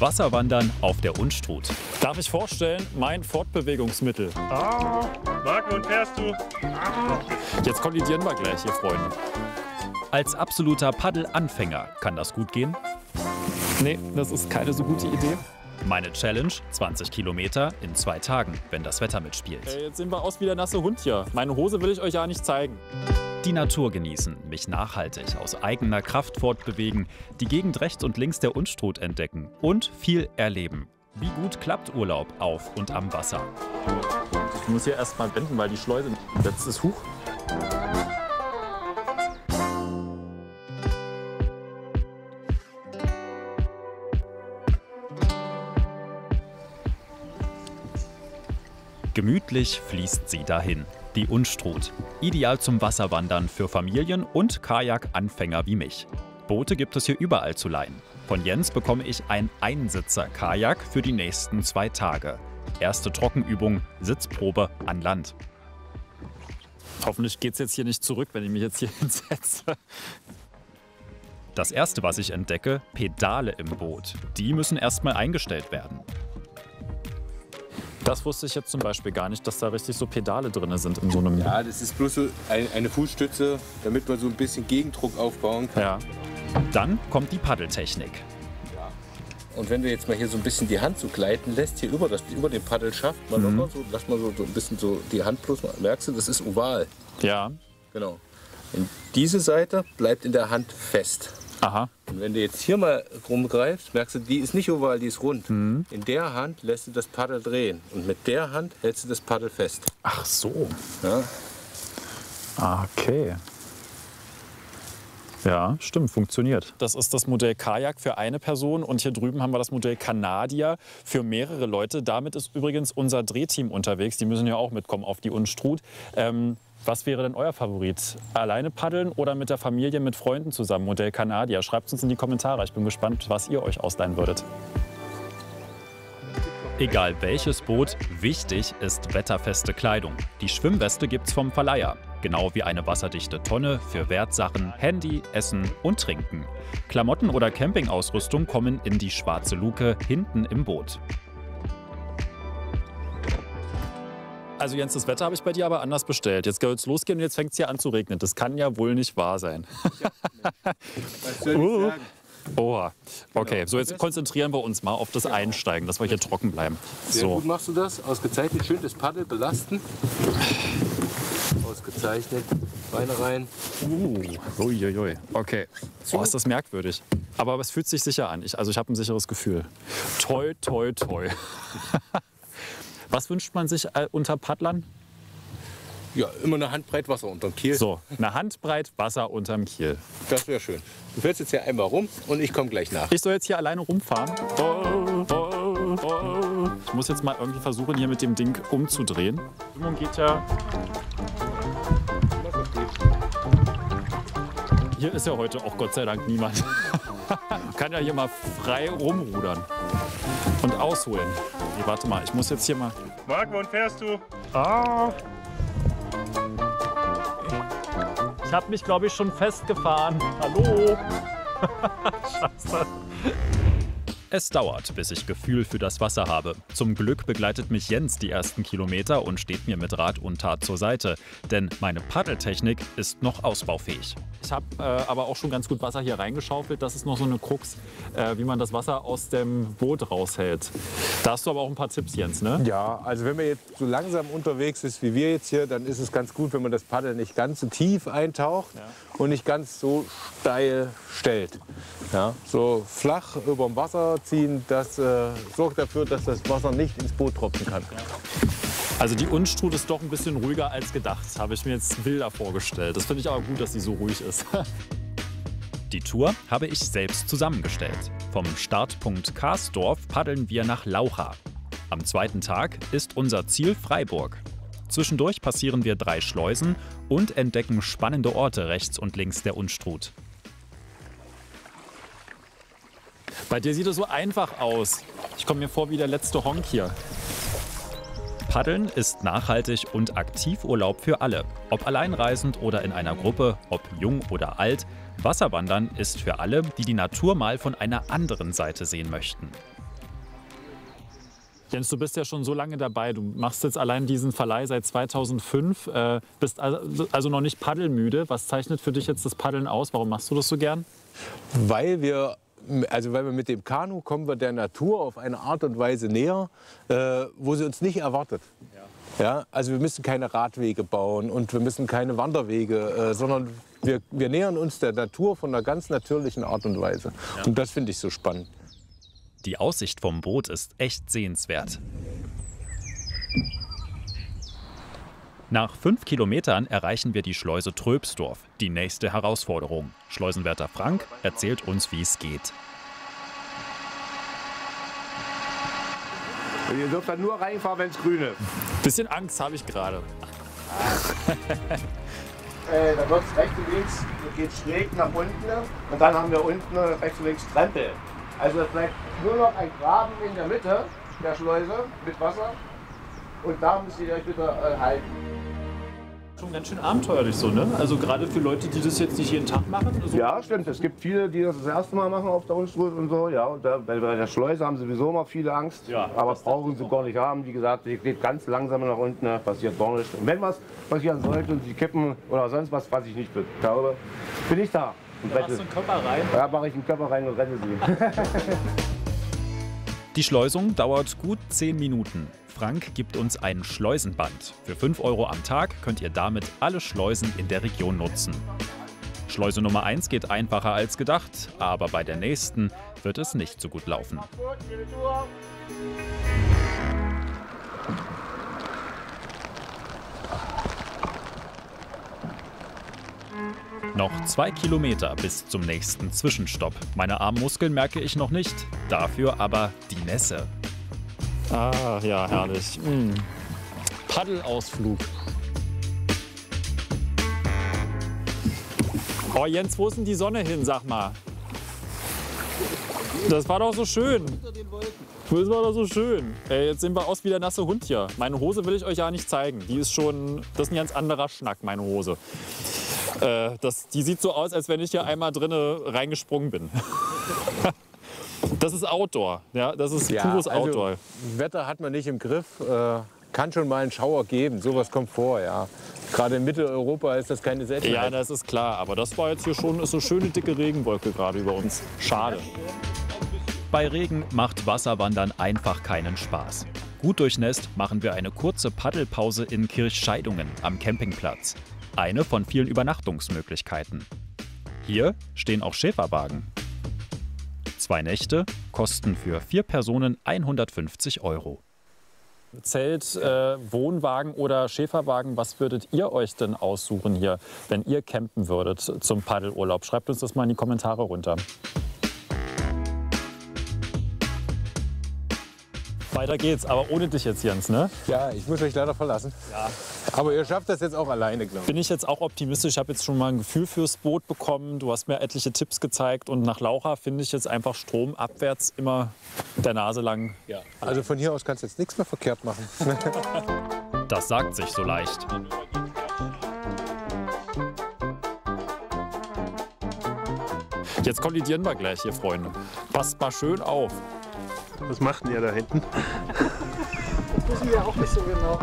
Wasserwandern auf der Unstrut. Darf ich vorstellen, mein Fortbewegungsmittel. Ah, Marco, und fährst du? Jetzt kollidieren wir gleich, ihr Freunde. Als absoluter Paddelanfänger kann das gut gehen? Nee, das ist keine so gute Idee. Meine Challenge: 20 Kilometer in zwei Tagen, wenn das Wetter mitspielt. Ey, jetzt sehen wir aus wie der nasse Hund hier. Meine Hose will ich euch ja nicht zeigen. Die Natur genießen, mich nachhaltig aus eigener Kraft fortbewegen, die Gegend rechts und links der Unstrut entdecken und viel erleben. Wie gut klappt Urlaub auf und am Wasser? Ich muss hier erst mal wenden, weil die Schleuse jetzt ist hoch. Gemütlich fließt sie dahin. Die Unstrut. Ideal zum Wasserwandern für Familien und Kajakanfänger wie mich. Boote gibt es hier überall zu leihen. Von Jens bekomme ich ein Einsitzer-Kajak für die nächsten zwei Tage. Erste Trockenübung, Sitzprobe an Land. Hoffentlich geht es jetzt hier nicht zurück, wenn ich mich jetzt hier hinsetze. Das erste, was ich entdecke, Pedale im Boot. Die müssen erstmal eingestellt werden. Das wusste ich jetzt zum Beispiel gar nicht, dass da richtig so Pedale drin sind in so einem. Ja, das ist bloß so ein, eine Fußstütze, damit man so ein bisschen Gegendruck aufbauen kann. Ja. Dann kommt die Paddeltechnik. Und wenn du jetzt mal hier so ein bisschen die Hand so gleiten lässt, hier über, das, über den Paddelschaft, mal Mhm. locker so, lass mal so, so ein bisschen so die Hand bloß mal, merkst du, das ist oval. Ja. Genau. Und diese Seite bleibt in der Hand fest. Aha. Und wenn du jetzt hier mal rumgreifst, merkst du, die ist nicht oval, die ist rund. Mhm. In der Hand lässt du das Paddel drehen und mit der Hand hältst du das Paddel fest. Ach so. Ja? Okay. Ja, stimmt, funktioniert. Das ist das Modell Kajak für eine Person und hier drüben haben wir das Modell Canadier für mehrere Leute. Damit ist übrigens unser Drehteam unterwegs. Die müssen ja auch mitkommen auf die Unstrut. Ähm, was wäre denn euer Favorit? Alleine paddeln oder mit der Familie, mit Freunden zusammen? Modell Canadier. Schreibt es uns in die Kommentare. Ich bin gespannt, was ihr euch ausleihen würdet. Egal welches Boot, wichtig ist wetterfeste Kleidung. Die Schwimmweste gibt's vom Verleiher. Genau wie eine wasserdichte Tonne für Wertsachen, Handy, Essen und Trinken. Klamotten oder Campingausrüstung kommen in die schwarze Luke hinten im Boot. Also Jens, das Wetter habe ich bei dir aber anders bestellt. Jetzt soll es losgehen und jetzt fängt es hier an zu regnen. Das kann ja wohl nicht wahr sein. Was soll ich Uh. sagen? Oha. Okay, so jetzt konzentrieren wir uns mal auf das Einsteigen, dass wir hier trocken bleiben. Sehr So. gut machst du das. Ausgezeichnet. Schön das Paddel belasten. Ausgezeichnet. Beine rein. Uh, uiuiui. Okay. Oh, ist das merkwürdig. Aber es fühlt sich sicher an. Ich, also ich habe ein sicheres Gefühl. Toi, toi, toi. Was wünscht man sich äh, unter Paddlern? Ja, immer eine Handbreit Wasser unterm Kiel. So, eine Handbreit Wasser unterm Kiel. Das wäre schön. Du fährst jetzt hier einmal rum und ich komme gleich nach. Ich soll jetzt hier alleine rumfahren. Ich muss jetzt mal irgendwie versuchen, hier mit dem Ding umzudrehen. Die Stimmung geht ja. Hier ist ja heute auch Gott sei Dank niemand. Kann ja hier mal frei rumrudern und ausholen. Nee, warte mal, ich muss jetzt hier mal. Marco, und fährst du? Ah. Ich habe mich, glaube ich, schon festgefahren. Hallo. Scheiße. Es dauert, bis ich Gefühl für das Wasser habe. Zum Glück begleitet mich Jens die ersten Kilometer und steht mir mit Rat und Tat zur Seite. Denn meine Paddeltechnik ist noch ausbaufähig. Ich habe äh, aber auch schon ganz gut Wasser hier reingeschaufelt. Das ist noch so eine Krux, äh, wie man das Wasser aus dem Boot raushält. Da hast du aber auch ein paar Tipps, Jens, ne? Ja, also wenn man jetzt so langsam unterwegs ist wie wir jetzt hier, dann ist es ganz gut, wenn man das Paddel nicht ganz so tief eintaucht und nicht ganz so steil stellt. Ja, so flach über dem Wasser ziehen, das äh, sorgt dafür, dass das Wasser nicht ins Boot tropfen kann. Also die Unstrut ist doch ein bisschen ruhiger als gedacht. Habe ich mir jetzt wilder vorgestellt. Das finde ich aber gut, dass sie so ruhig ist. Die Tour habe ich selbst zusammengestellt. Vom Startpunkt Karsdorf paddeln wir nach Laucha. Am zweiten Tag ist unser Ziel Freiburg. Zwischendurch passieren wir drei Schleusen und entdecken spannende Orte rechts und links der Unstrut. Bei dir sieht es so einfach aus. Ich komme mir vor wie der letzte Honk hier. Paddeln ist nachhaltig und Aktivurlaub für alle. Ob alleinreisend oder in einer Gruppe, ob jung oder alt. Wasserwandern ist für alle, die die Natur mal von einer anderen Seite sehen möchten. Jens, du bist ja schon so lange dabei. Du machst jetzt allein diesen Verleih seit 2005, äh, bist also, also noch nicht paddelmüde. Was zeichnet für dich jetzt das Paddeln aus? Warum machst du das so gern? Weil wir also weil wir mit dem Kanu kommen wir der Natur auf eine Art und Weise näher, äh, wo sie uns nicht erwartet. Ja. ja. also wir müssen keine Radwege bauen und wir müssen keine Wanderwege, äh, sondern wir, wir nähern uns der Natur von einer ganz natürlichen Art und Weise. Ja. Und das finde ich so spannend. Die Aussicht vom Boot ist echt sehenswert. Nach fünf Kilometern erreichen wir die Schleuse Tröbsdorf, die nächste Herausforderung. Schleusenwärter Frank erzählt uns, wie es geht. ihr dürft dann nur reinfahren, wenn es grün ist. Bisschen Angst habe ich gerade. äh, da wird es rechts und links, geht schräg nach unten und dann haben wir unten rechts und links Krempel. Also es bleibt nur noch ein Graben in der Mitte der Schleuse mit Wasser und da müsst ihr euch bitte äh, halten. Schon ganz schön abenteuerlich so, ne? Also gerade für Leute, die das jetzt nicht jeden Tag machen. So. Ja, stimmt. Es gibt viele, die das das erste Mal machen auf der Unstrut und so. Ja, und da, bei der Schleuse haben sie sowieso immer viele Angst. Ja, aber brauchen sie gar nicht haben. Wie gesagt, sie geht ganz langsam nach unten, ne? passiert gar nichts. Und wenn was passieren sollte und sie kippen oder sonst was, was ich nicht glaube, bin ich da. Und da machst du einen Körper rein? Ja, mache ich einen Körper rein und renne sie. Die Schleusung dauert gut 10 Minuten. Frank gibt uns ein Schleusenband. Für 5 Euro am Tag könnt ihr damit alle Schleusen in der Region nutzen. Schleuse Nummer 1 geht einfacher als gedacht, aber bei der nächsten wird es nicht so gut laufen. Noch zwei Kilometer bis zum nächsten Zwischenstopp. Meine Armmuskeln merke ich noch nicht, dafür aber die Nässe. Ah, ja, herrlich. Mm. Paddelausflug. Oh, Jens, wo ist denn die Sonne hin, sag mal? Das war doch so schön. Das war doch so schön. Ey, jetzt sehen wir aus wie der nasse Hund hier. Meine Hose will ich euch ja nicht zeigen. Die ist schon, das ist ein ganz anderer Schnack, meine Hose. Äh, das, die sieht so aus, als wenn ich hier einmal drinne reingesprungen bin. das ist Outdoor. Ja, das ist ja, pures also Outdoor. Wetter hat man nicht im Griff. Äh, kann schon mal einen Schauer geben. Sowas kommt vor, ja. Gerade in Mitteleuropa ist das keine Seltenheit. Ja, das ist klar. Aber das war jetzt hier schon ist eine schöne dicke Regenwolke gerade über uns. Schade. Bei Regen macht Wasserwandern einfach keinen Spaß. Gut durchnässt machen wir eine kurze Paddelpause in Kirchscheidungen am Campingplatz. Eine von vielen Übernachtungsmöglichkeiten. Hier stehen auch Schäferwagen. Zwei Nächte kosten für vier Personen 150 Euro. Zelt, äh, Wohnwagen oder Schäferwagen, was würdet ihr euch denn aussuchen hier, wenn ihr campen würdet zum Paddelurlaub? Schreibt uns das mal in die Kommentare runter. Weiter geht's, aber ohne dich jetzt, Jens, ne? Ja, ich muss euch leider verlassen. Ja. Aber ihr schafft das jetzt auch alleine, glaube ich. Bin ich jetzt auch optimistisch. Ich habe jetzt schon mal ein Gefühl fürs Boot bekommen. Du hast mir etliche Tipps gezeigt. Und nach Laucha finde ich jetzt einfach stromabwärts immer der Nase lang. Ja. Also von hier aus kannst du jetzt nichts mehr verkehrt machen. das sagt sich so leicht. Jetzt kollidieren wir gleich, ihr Freunde. Passt mal schön auf. Was macht denn ihr da hinten? Das wissen wir auch nicht so genau.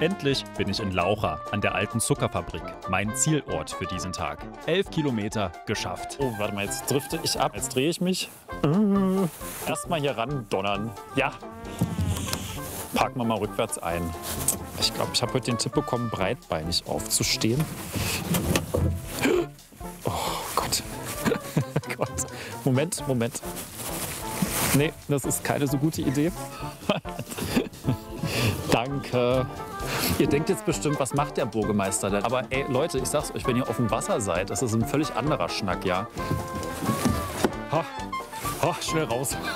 Endlich bin ich in Laucha an der alten Zuckerfabrik, mein Zielort für diesen Tag. Elf Kilometer geschafft. Oh, warte mal, jetzt drifte ich ab. Jetzt drehe ich mich. Erstmal hier ran donnern. Ja. Parken wir mal rückwärts ein. Ich glaube, ich habe heute den Tipp bekommen, breitbeinig aufzustehen. Moment, Moment. Nee, das ist keine so gute Idee. Danke. Ihr denkt jetzt bestimmt, was macht der Bürgermeister denn? Aber ey, Leute, ich sag's euch, wenn ihr auf dem Wasser seid, das ist ein völlig anderer Schnack, ja? Ha, ha schnell raus.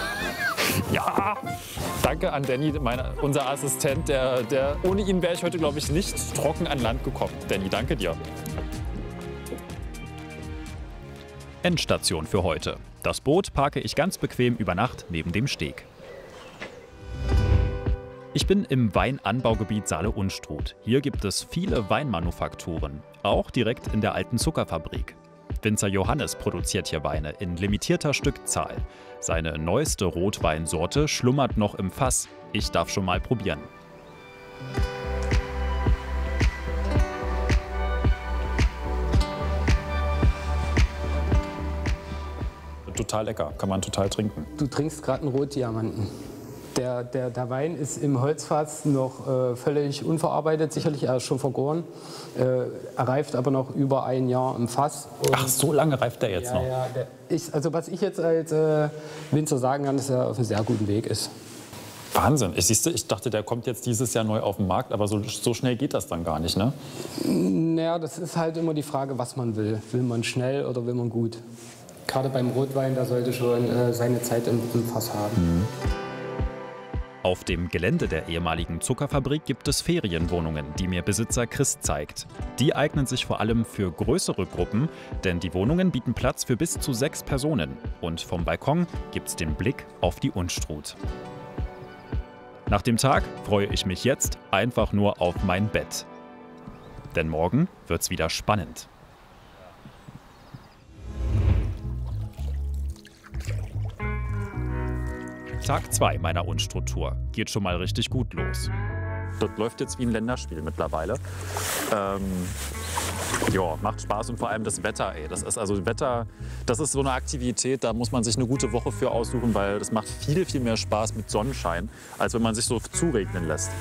Ja, danke an Danny, mein, unser Assistent. Der, der, ohne ihn wäre ich heute, glaube ich, nicht trocken an Land gekommen. Danny, danke dir. Endstation für heute. Das Boot parke ich ganz bequem über Nacht neben dem Steg. Ich bin im Weinanbaugebiet Saale-Unstrut. Hier gibt es viele Weinmanufakturen, auch direkt in der alten Zuckerfabrik. Winzer Johannes produziert hier Weine in limitierter Stückzahl. Seine neueste Rotweinsorte schlummert noch im Fass. Ich darf schon mal probieren. Total lecker, kann man total trinken. Du trinkst gerade einen Rotdiamanten. Der, der, der Wein ist im Holzfass noch äh, völlig unverarbeitet, sicherlich er ist schon vergoren. Äh, er reift aber noch über ein Jahr im Fass. Ach, so lange reift der jetzt ja, noch? Ja, der, ich, also was ich jetzt als äh, Winzer sagen kann, dass er auf einem sehr guten Weg ist. Wahnsinn. Ich, siehste, ich dachte, der kommt jetzt dieses Jahr neu auf den Markt, aber so, so schnell geht das dann gar nicht, ne? Naja, das ist halt immer die Frage, was man will. Will man schnell oder will man gut? Gerade beim Rotwein, da sollte schon äh, seine Zeit im, im Fass haben. Mhm. Auf dem Gelände der ehemaligen Zuckerfabrik gibt es Ferienwohnungen, die mir Besitzer Chris zeigt. Die eignen sich vor allem für größere Gruppen, denn die Wohnungen bieten Platz für bis zu sechs Personen. Und vom Balkon gibt's den Blick auf die Unstrut. Nach dem Tag freue ich mich jetzt einfach nur auf mein Bett. Denn morgen wird's wieder spannend. Tag 2 meiner Unstruktur. Geht schon mal richtig gut los. Das läuft jetzt wie ein Länderspiel mittlerweile. Ähm, ja, macht Spaß und vor allem das Wetter, ey. Das ist also Wetter, das ist so eine Aktivität, da muss man sich eine gute Woche für aussuchen, weil das macht viel, viel mehr Spaß mit Sonnenschein, als wenn man sich so zuregnen lässt.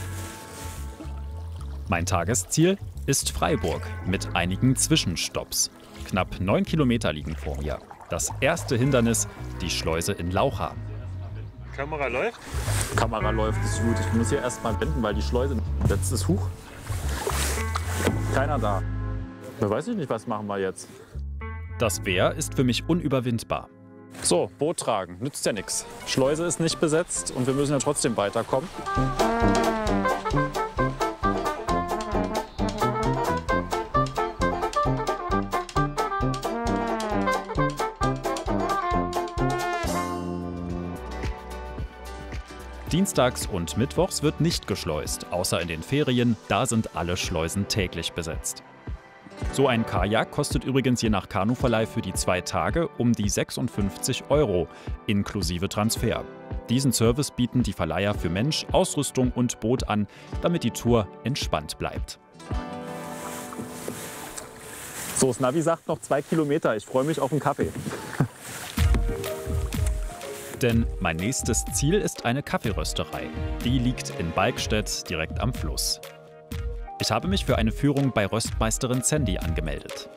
Mein Tagesziel ist Freiburg mit einigen Zwischenstopps. Knapp neun Kilometer liegen vor mir. Das erste Hindernis, die Schleuse in Laucha. Kamera läuft? Kamera läuft, ist gut. Ich muss hier erst mal wenden, weil die Schleuse jetzt ist hoch. Keiner da. Da weiß ich nicht, was machen wir jetzt. Das Wehr ist für mich unüberwindbar. So, Boot tragen, nützt ja nichts. Schleuse ist nicht besetzt und wir müssen ja trotzdem weiterkommen. Dienstags und Mittwochs wird nicht geschleust, außer in den Ferien, da sind alle Schleusen täglich besetzt. So ein Kajak kostet übrigens je nach Kanuverleih für die zwei Tage um die 56 Euro, inklusive Transfer. Diesen Service bieten die Verleiher für Mensch, Ausrüstung und Boot an, damit die Tour entspannt bleibt. So, das Navi sagt noch zwei Kilometer. Ich freue mich auf einen Kaffee. Denn mein nächstes Ziel ist eine Kaffeerösterei. Die liegt in Balkstedt direkt am Fluss. Ich habe mich für eine Führung bei Röstmeisterin Sandy angemeldet.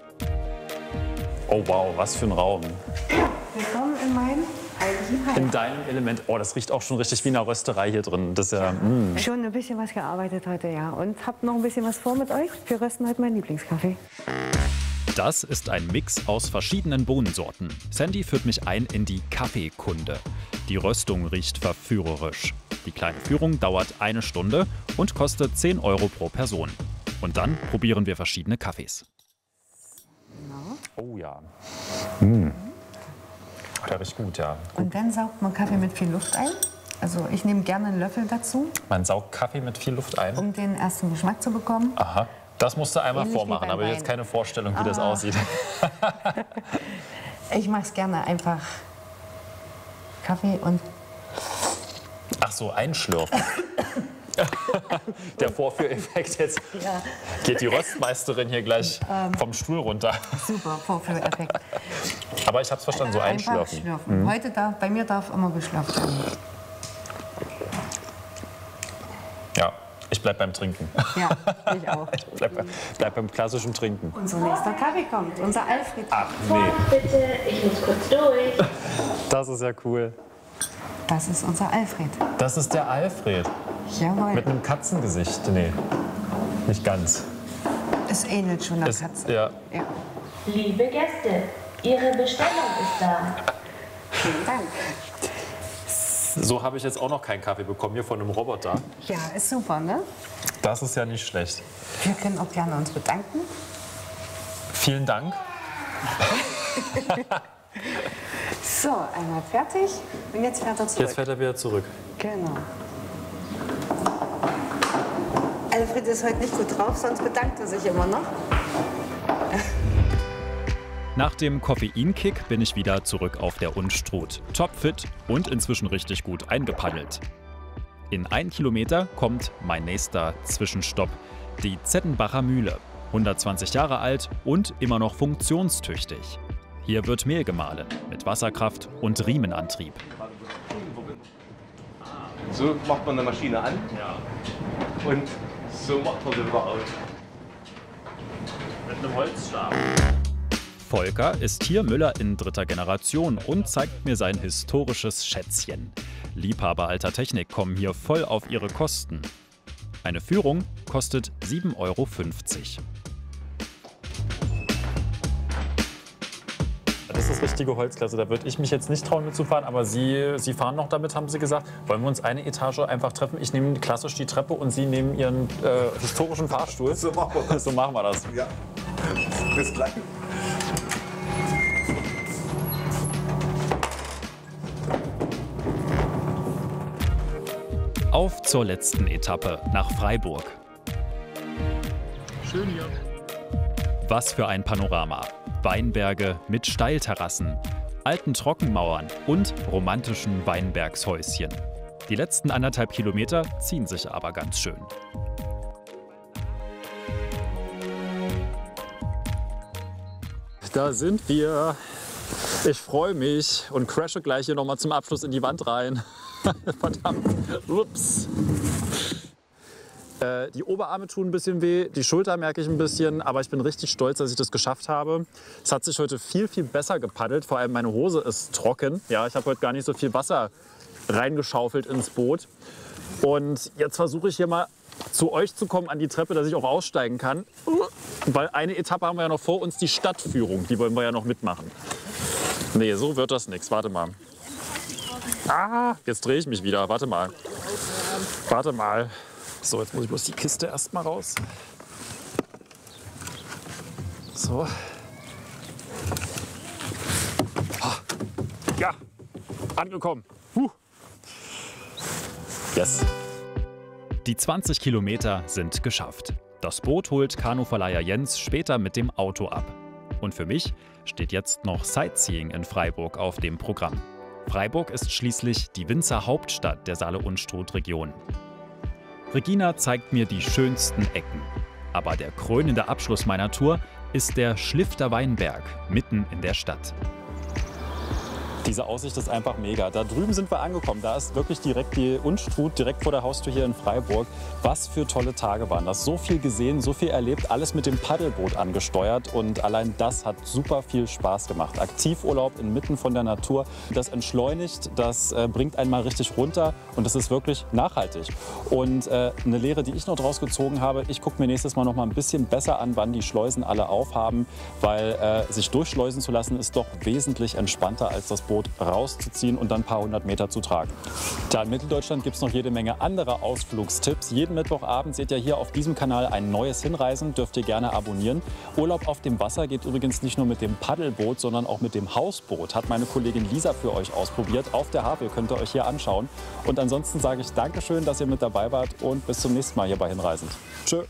Oh wow, was für ein Raum. Willkommen in meinem in deinem Element. Oh, das riecht auch schon richtig wie eine Rösterei hier drin. Das ja, mm. Schon ein bisschen was gearbeitet heute, ja. Und hab noch ein bisschen was vor mit euch. Wir rösten heute meinen Lieblingskaffee. Das ist ein Mix aus verschiedenen Bohnensorten. Sandy führt mich ein in die Kaffeekunde. Die Röstung riecht verführerisch. Die kleine Führung dauert eine Stunde und kostet 10 Euro pro Person. Und dann probieren wir verschiedene Kaffees. Oh ja. Mmh. Der riecht gut, ja. Gut. Und dann saugt man Kaffee mit viel Luft ein. Also ich nehme gerne einen Löffel dazu. Man saugt Kaffee mit viel Luft ein? Um den ersten Geschmack zu bekommen. Aha. Das musst du einmal Ähnlich vormachen, aber jetzt keine Vorstellung, wie ah. das aussieht. ich mache es gerne einfach Kaffee und. Ach so, einschlürfen. Der Vorführeffekt jetzt. Ja. Geht die Röstmeisterin hier gleich ähm, vom Stuhl runter. Super, Vorführeffekt. Aber ich habe es verstanden, so einschlürfen. Mhm. Heute darf, bei mir darf immer geschlürft werden. Ich bleib beim Trinken. Ja, ich auch. ich bleib, bleib, beim klassischen Trinken. Unser nächster Kaffee kommt, unser Alfred. Ach nee. Bitte, ich muss kurz durch. Das ist ja cool. Das ist unser Alfred. Das ist der Alfred. Jawohl. Mit einem Katzengesicht. Nee, nicht ganz. Es ähnelt schon einer Katze. Ja. ja. Liebe Gäste, Ihre Bestellung ist da. Vielen Dank. So habe ich jetzt auch noch keinen Kaffee bekommen hier von einem Roboter. Ja, ist super, ne? Das ist ja nicht schlecht. Wir können auch gerne uns bedanken. Vielen Dank. so, einmal fertig. Und jetzt fährt er zurück. Jetzt fährt er wieder zurück. Genau. Alfred ist heute nicht gut drauf, sonst bedankt er sich immer noch. Nach dem Koffeinkick bin ich wieder zurück auf der Unstrut. Topfit und inzwischen richtig gut eingepaddelt. In ein Kilometer kommt mein nächster Zwischenstopp, die Zettenbacher Mühle. 120 Jahre alt und immer noch funktionstüchtig. Hier wird Mehl gemahlen mit Wasserkraft und Riemenantrieb. So macht man eine Maschine an und so macht man sie wieder aus. Mit einem Holzstab. Volker ist hier Müller in dritter Generation und zeigt mir sein historisches Schätzchen. Liebhaber alter Technik kommen hier voll auf ihre Kosten. Eine Führung kostet 7,50 Euro. Das ist richtige Holzklasse. Da würde ich mich jetzt nicht trauen mitzufahren, aber Sie, Sie fahren noch damit, haben Sie gesagt. Wollen wir uns eine Etage einfach treffen? Ich nehme klassisch die Treppe und Sie nehmen Ihren äh, historischen Fahrstuhl. So machen wir das. So machen wir das. Ja. Bis gleich. Auf zur letzten Etappe nach Freiburg. Schön hier. Was für ein Panorama. Weinberge mit Steilterrassen, alten Trockenmauern und romantischen Weinbergshäuschen. Die letzten anderthalb Kilometer ziehen sich aber ganz schön. Da sind wir. Ich freue mich und crashe gleich hier nochmal zum Abschluss in die Wand rein. Verdammt. Ups. Äh, die Oberarme tun ein bisschen weh, die Schulter merke ich ein bisschen, aber ich bin richtig stolz, dass ich das geschafft habe. Es hat sich heute viel, viel besser gepaddelt. Vor allem meine Hose ist trocken. Ja, ich habe heute gar nicht so viel Wasser reingeschaufelt ins Boot. Und jetzt versuche ich hier mal zu euch zu kommen an die Treppe, dass ich auch aussteigen kann. Weil eine Etappe haben wir ja noch vor uns, die Stadtführung. Die wollen wir ja noch mitmachen. Nee, so wird das nichts. Warte mal. Ah, jetzt drehe ich mich wieder. Warte mal. Warte mal. So, jetzt muss ich bloß die Kiste erst mal raus. So. Ah. Ja, angekommen. Huh. Yes. Die 20 Kilometer sind geschafft. Das Boot holt Kanuverleiher Jens später mit dem Auto ab. Und für mich steht jetzt noch Sightseeing in Freiburg auf dem Programm. Freiburg ist schließlich die Winzerhauptstadt der Saale-Unstrut-Region. Regina zeigt mir die schönsten Ecken. Aber der krönende Abschluss meiner Tour ist der Schlifter Weinberg mitten in der Stadt. Diese Aussicht ist einfach mega. Da drüben sind wir angekommen. Da ist wirklich direkt die Unstrut, direkt vor der Haustür hier in Freiburg. Was für tolle Tage waren das. So viel gesehen, so viel erlebt, alles mit dem Paddelboot angesteuert. Und allein das hat super viel Spaß gemacht. Aktivurlaub inmitten von der Natur. Das entschleunigt, das äh, bringt einen mal richtig runter und das ist wirklich nachhaltig. Und äh, eine Lehre, die ich noch draus gezogen habe, ich gucke mir nächstes Mal noch mal ein bisschen besser an, wann die Schleusen alle aufhaben, weil äh, sich durchschleusen zu lassen ist doch wesentlich entspannter als das Boot rauszuziehen und dann ein paar hundert Meter zu tragen. Da in Mitteldeutschland gibt es noch jede Menge anderer Ausflugstipps. Jeden Mittwochabend seht ihr hier auf diesem Kanal ein neues Hinreisen, dürft ihr gerne abonnieren. Urlaub auf dem Wasser geht übrigens nicht nur mit dem Paddelboot, sondern auch mit dem Hausboot. Hat meine Kollegin Lisa für euch ausprobiert. Auf der Havel könnt ihr euch hier anschauen. Und ansonsten sage ich Dankeschön, dass ihr mit dabei wart und bis zum nächsten Mal hier bei Hinreisend. Tschö.